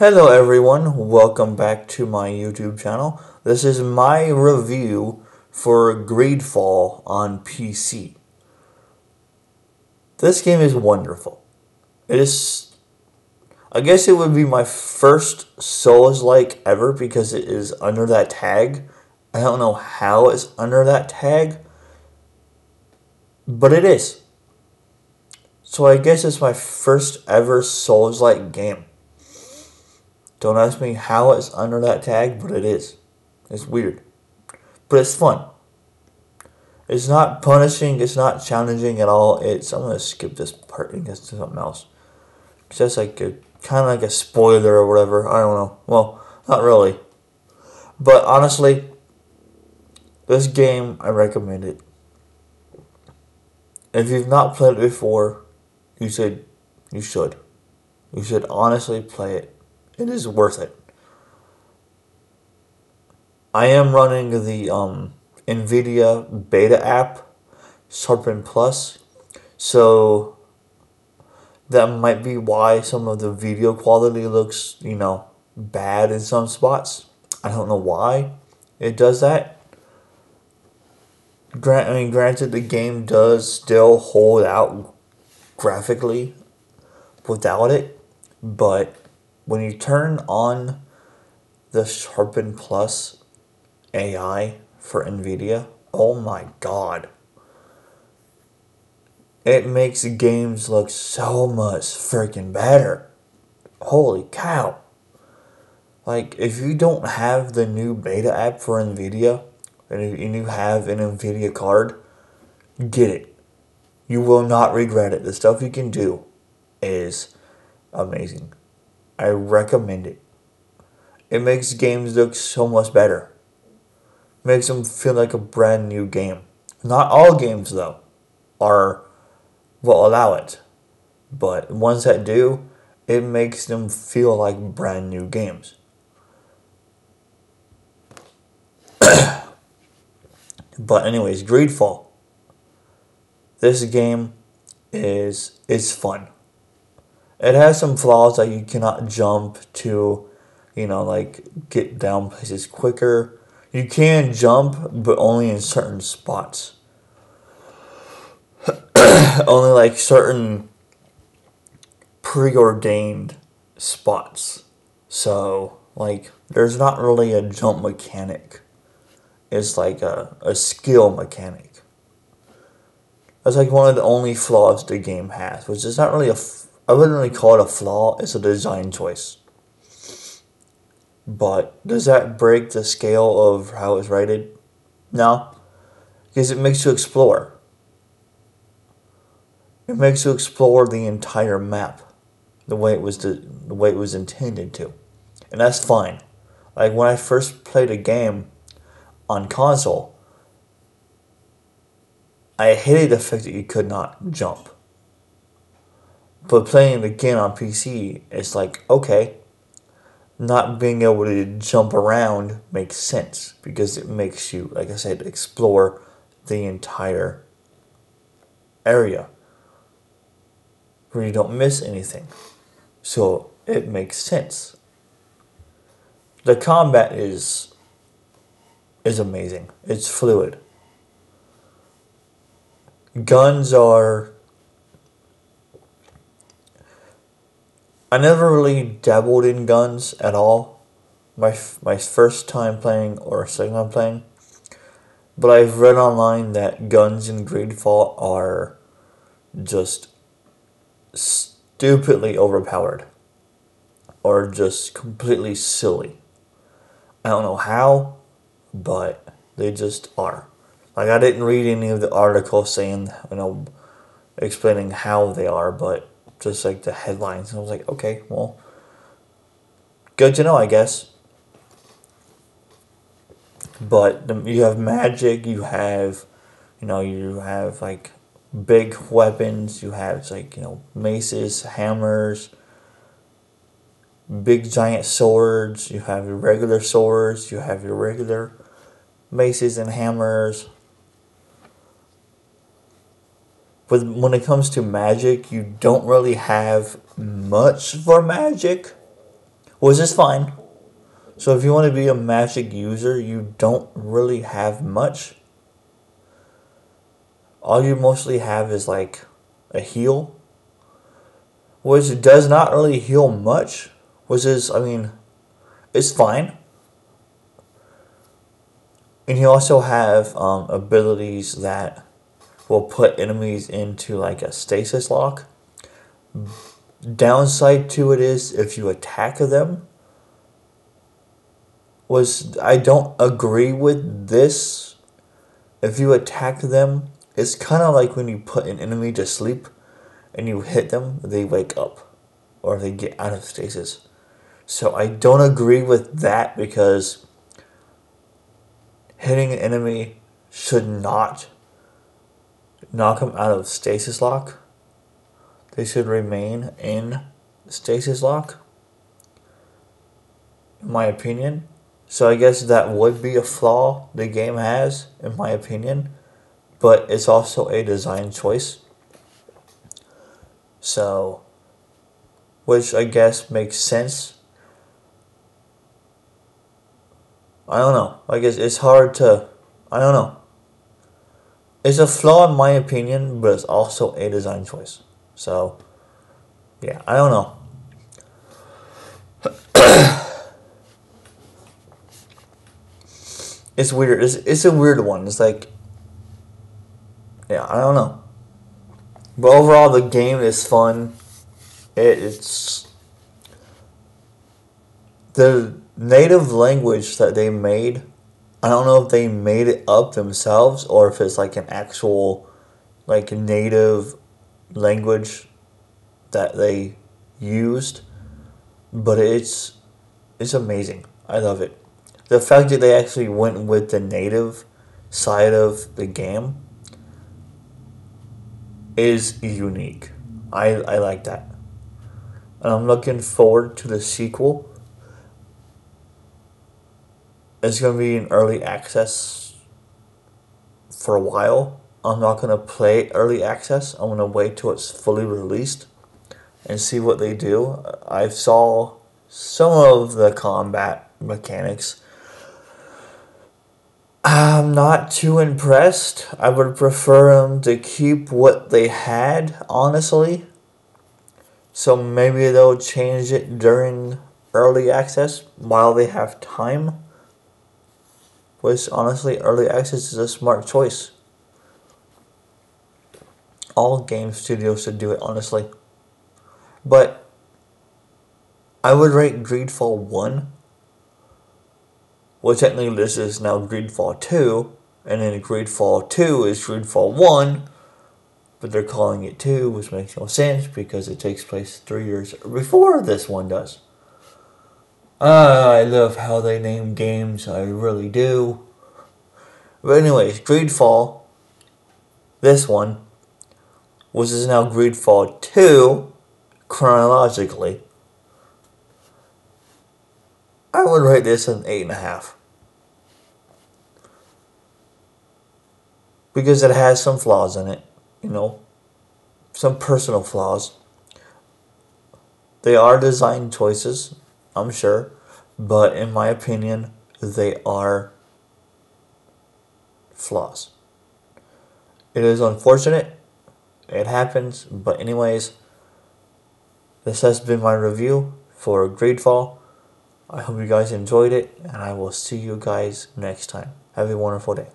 Hello everyone, welcome back to my YouTube channel. This is my review for Greedfall on PC. This game is wonderful. It is, I guess it would be my first Souls-like ever because it is under that tag. I don't know how it's under that tag, but it is. So I guess it's my first ever Souls-like game. Don't ask me how it's under that tag, but it is. It's weird. But it's fun. It's not punishing, it's not challenging at all. It's I'm gonna skip this part and get to something else. It's just like a kinda like a spoiler or whatever. I don't know. Well, not really. But honestly, this game I recommend it. If you've not played it before, you should you should. You should honestly play it it is worth it. I am running the um, NVIDIA beta app, Sharpen Plus, so that might be why some of the video quality looks, you know, bad in some spots. I don't know why it does that. Grant, I mean, granted, the game does still hold out graphically without it, but when you turn on the Sharpen Plus AI for NVIDIA, oh my god. It makes games look so much freaking better. Holy cow. Like, if you don't have the new beta app for NVIDIA, and you have an NVIDIA card, get it. You will not regret it. The stuff you can do is amazing. I recommend it. It makes games look so much better. Makes them feel like a brand new game. Not all games though are will allow it. But ones that do, it makes them feel like brand new games. but anyways, Greedfall. This game is is fun. It has some flaws that you cannot jump to, you know, like get down places quicker. You can jump, but only in certain spots. only like certain preordained spots. So, like, there's not really a jump mechanic. It's like a, a skill mechanic. That's like one of the only flaws the game has, which is not really a I wouldn't really call it a flaw, it's a design choice. But does that break the scale of how it's rated? No. Because it makes you explore. It makes you explore the entire map the way it was the, the way it was intended to. And that's fine. Like when I first played a game on console, I hated the fact that you could not jump. But playing the game on PC, it's like, okay, not being able to jump around makes sense because it makes you, like I said, explore the entire area where you don't miss anything. So it makes sense. The combat is is amazing. It's fluid. Guns are I never really dabbled in guns at all. My my first time playing or second time playing, but I've read online that guns in Greedfall are just stupidly overpowered or just completely silly. I don't know how, but they just are. Like I didn't read any of the articles saying, you know, explaining how they are, but just like the headlines. And I was like, okay, well, good to know, I guess. But you have magic, you have, you know, you have like big weapons, you have like, you know, maces, hammers, big giant swords, you have your regular swords, you have your regular maces and hammers But when it comes to magic, you don't really have much for magic. which is fine. So if you want to be a magic user, you don't really have much. All you mostly have is like a heal, which does not really heal much, which is, I mean, it's fine. And you also have um, abilities that will put enemies into like a stasis lock. Downside to it is if you attack them, was I don't agree with this. If you attack them, it's kind of like when you put an enemy to sleep and you hit them, they wake up or they get out of stasis. So I don't agree with that because hitting an enemy should not knock them out of stasis lock. They should remain in stasis lock, in my opinion. So I guess that would be a flaw the game has, in my opinion, but it's also a design choice. So, which I guess makes sense. I don't know. I guess it's hard to. I don't know. It's a flaw in my opinion, but it's also a design choice. So, yeah, I don't know. it's weird. It's, it's a weird one. It's like, yeah, I don't know. But overall, the game is fun. It, it's the native language that they made I don't know if they made it up themselves or if it's like an actual like native language that they used, but it's it's amazing. I love it. The fact that they actually went with the native side of the game is unique. I I like that. And I'm looking forward to the sequel it's going to be in early access for a while. I'm not going to play early access. I'm going to wait till it's fully released and see what they do. I saw some of the combat mechanics. I'm not too impressed. I would prefer them to keep what they had, honestly. So maybe they'll change it during early access while they have time which honestly early access is a smart choice. All game studios should do it honestly. But I would rate Greedfall 1. Well, technically, this is now Greedfall 2, and then Greedfall 2 is Greedfall 1, but they're calling it 2, which makes no sense because it takes place three years before this one does. Uh, I love how they name games, I really do. But anyways, Greedfall, this one, which is now Greedfall 2, chronologically, I would rate this an 8.5. Because it has some flaws in it, you know, some personal flaws. They are design choices, I'm sure, but in my opinion, they are flaws. It is unfortunate, it happens, but, anyways, this has been my review for Greedfall. I hope you guys enjoyed it, and I will see you guys next time. Have a wonderful day.